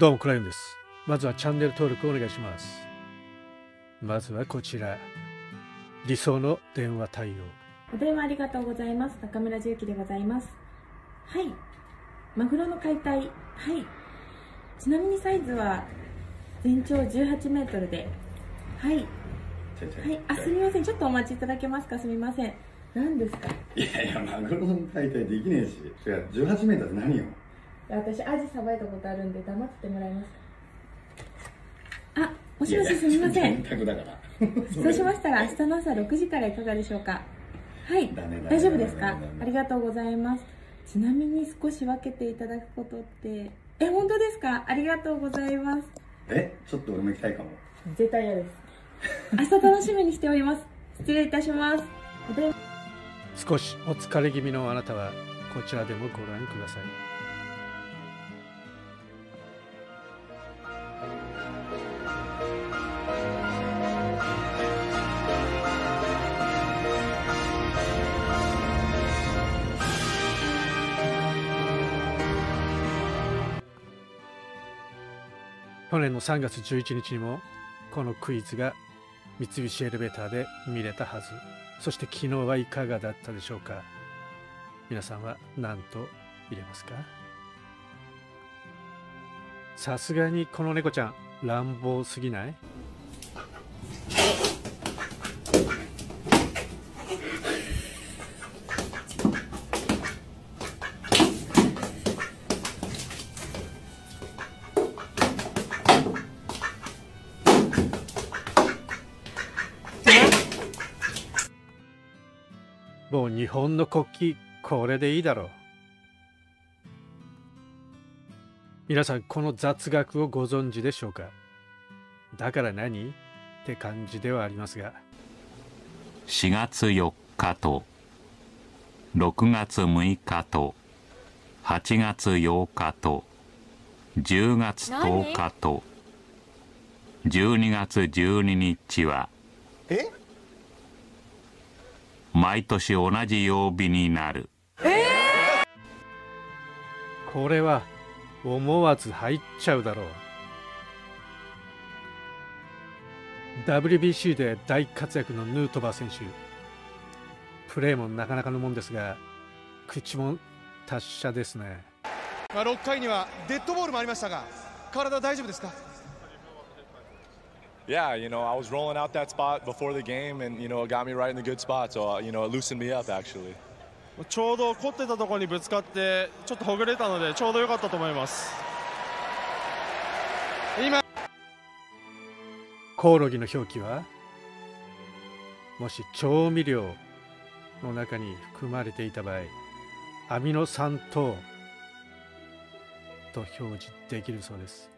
どうもクライオンですまずはチャンネル登録お願いしますまずはこちら理想の電話対応お電話ありがとうございます。中村重機でございます。はい。マグロの解体。はい。ちなみにサイズは全長18メートルで。はい。はい。あ、すみません。ちょっとお待ちいただけますか？すみません。何ですか？いやいや、マグロの解体できねえし。違う、18メートルって何よ？私、アジさばいたことあるんで黙っててもらえますか？あ、もしもしすみません。電卓だから。そうしましたら明日の朝6時からいかがでしょうか？はい。大丈夫ですか？ありがとうございます。ちなみに少し分けていただくことってえ本当ですか？ありがとうございます。え、ちょっと俺も行きたいかも。絶対嫌です。明日楽しみにしております。失礼いたします。少しお疲れ気味のあなたはこちらでもご覧ください去年の3月11日にもこのクイズが三菱エレベーターで見れたはず。そして昨日はいかがだったでしょうか。皆さんは何と入れますか？さすがにこの猫ちゃん乱暴すぎない？もう日本の国旗これでいいだろう。皆さんこの雑学をご存知でしょうか？だから何？って感じではありますが。4月4日と6月6日と8月8日と10月10日と12月12日は毎年同じ曜日になる。これは思わず入っちゃうだろう。WBC で大活躍のヌートバー選手。プレーもなかなかのもんですが口も達者ですね。まあ、6回にはデッドボールもありましたが体大丈夫ですか？Yeah, you know, I was rolling out that spot before the game, and you know, it got me right in the good spot. So, uh, you know, it loosened me up actually. ちょうど凝ってたところにぶつかってちょっとほぐれたのでちょうど良かったと思います今コオロギの表記はもし調味料の中に含まれていた場合アミノ酸等と表示できるそうです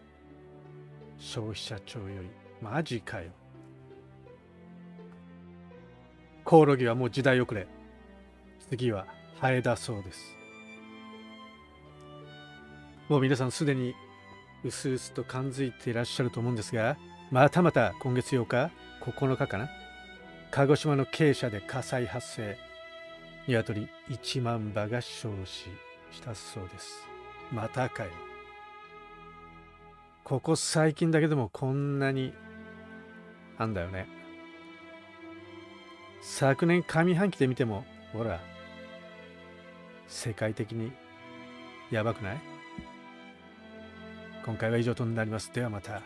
消費者庁よりマジかよ。コオロギはもう時代遅れ。次はハエだそうです。もう皆さんすでにうすうすと感づいていらっしゃると思うんですがまたまた今月8日9日かな？鹿児島の鶏舎で火災発生。鶏1万羽が焼死したそうです。またかよ。ここ最近だけでもこんなにあんだよね。昨年上半期で見てもほら世界的にやばくない？今回は以上となります。ではまた。